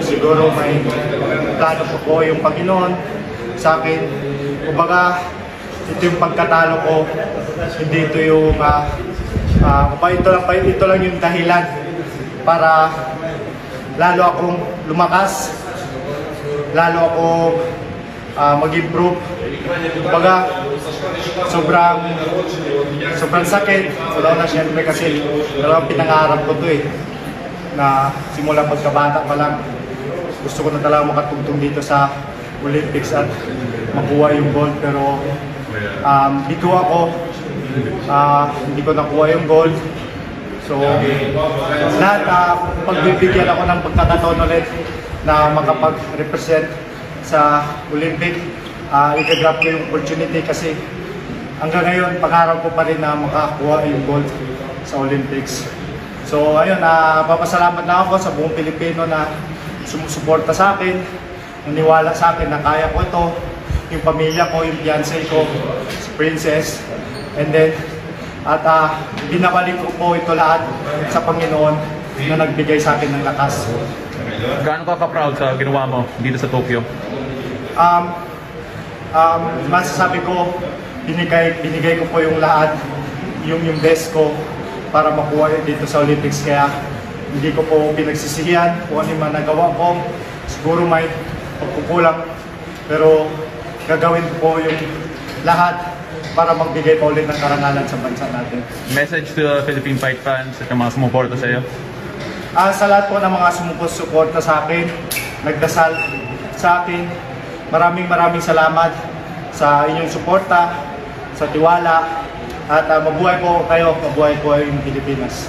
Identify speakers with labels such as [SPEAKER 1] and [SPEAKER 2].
[SPEAKER 1] Siguro may plano po po yung Panginoon sa akin. Kumbaga, ito yung pagkatalo ko. Hindi ito yung, ah, kumbaga ito lang, ito lang yung dahilan para lalo akong lumakas, lalo akong ah, mag-improve. Kumbaga, sobrang sobrang sakit. Wala na siyempre kasi dalawang pinangarap ko to eh na simula pagkabata pa lang gusto ko na talaga makatugtog dito sa Olympics at makuha yung gold. Pero um, bito ako Ah, hindi ko nakuha yung gold. So lahat uh, pagbibigyan ako ng pagkakataon ulit na makapag-represent sa Olympic. Uh, i-grab ko yung opportunity kasi hanggang ngayon pangarap ko pa rin na makakuha yung gold sa Olympics So ayun, uh, papasalamat na ako sa buong Pilipino na sumusuporta sa akin, naniwala sa akin na kaya ko ito, yung pamilya ko, yung fiancé ko, si Princess, and then at uh, binabalik ko po ito lahat sa Panginoon na nagbigay sa akin ng lakas.
[SPEAKER 2] Gaano ka ka-proud sa ginawa mo dito sa Tokyo?
[SPEAKER 1] Um, um, masasabi ko, binigay, binigay ko po yung lahat, yung, yung best ko para makuha dito sa Olympics. Kaya hindi ko po pinagsisihan kung ano mga nagawa ko. Siguro may pagkukulang, pero gagawin ko po yung lahat para magbigay pa ulit ng karangalan sa bansa natin.
[SPEAKER 2] Message to the Philippine Fight fans at mga sumuporta sa iyo?
[SPEAKER 1] Ah, sa lahat po ng mga sumusuporta sa akin, nagdasal sa akin, maraming maraming salamat sa inyong suporta, sa tiwala, at uh, mabuhay po kayo, mabuhay po yung Pilipinas.